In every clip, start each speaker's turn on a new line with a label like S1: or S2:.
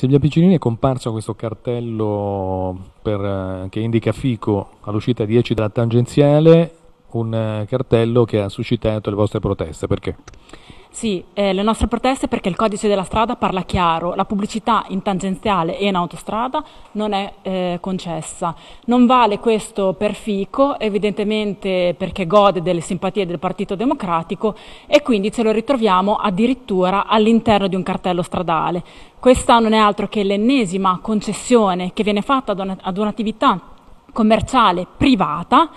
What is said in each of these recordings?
S1: Silvia Piccinini è comparso questo cartello per, eh, che indica Fico all'uscita 10 della tangenziale, un eh, cartello che ha suscitato le vostre proteste. Perché?
S2: Sì, eh, le nostre proteste perché il codice della strada parla chiaro, la pubblicità in tangenziale e in autostrada non è eh, concessa. Non vale questo per Fico, evidentemente perché gode delle simpatie del Partito Democratico e quindi ce lo ritroviamo addirittura all'interno di un cartello stradale. Questa non è altro che l'ennesima concessione che viene fatta ad un'attività commerciale privata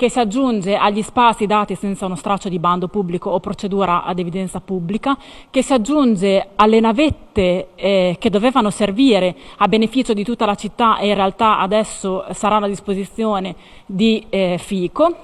S2: che si aggiunge agli spazi dati senza uno straccio di bando pubblico o procedura ad evidenza pubblica, che si aggiunge alle navette eh, che dovevano servire a beneficio di tutta la città e in realtà adesso saranno a disposizione di eh, FICO,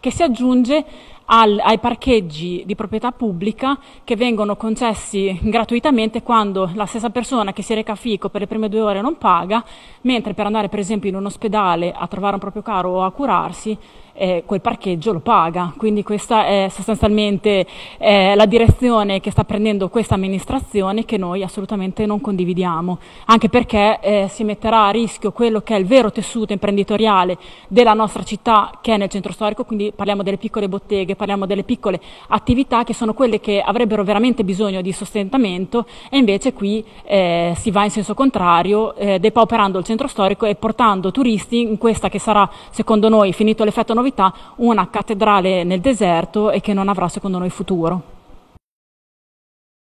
S2: che si aggiunge al, ai parcheggi di proprietà pubblica che vengono concessi gratuitamente quando la stessa persona che si reca a Fico per le prime due ore non paga, mentre per andare per esempio in un ospedale a trovare un proprio caro o a curarsi eh, quel parcheggio lo paga. Quindi questa è sostanzialmente eh, la direzione che sta prendendo questa amministrazione che noi assolutamente non condividiamo, anche perché eh, si metterà a rischio quello che è il vero tessuto imprenditoriale della nostra città che è nel centro storico, quindi parliamo delle piccole botteghe, parliamo delle piccole attività che sono quelle che avrebbero veramente bisogno di sostentamento e invece qui eh, si va in senso contrario, eh, depauperando il centro storico e portando turisti in questa che sarà, secondo noi, finito l'effetto novità, una cattedrale nel deserto e che non avrà secondo noi futuro.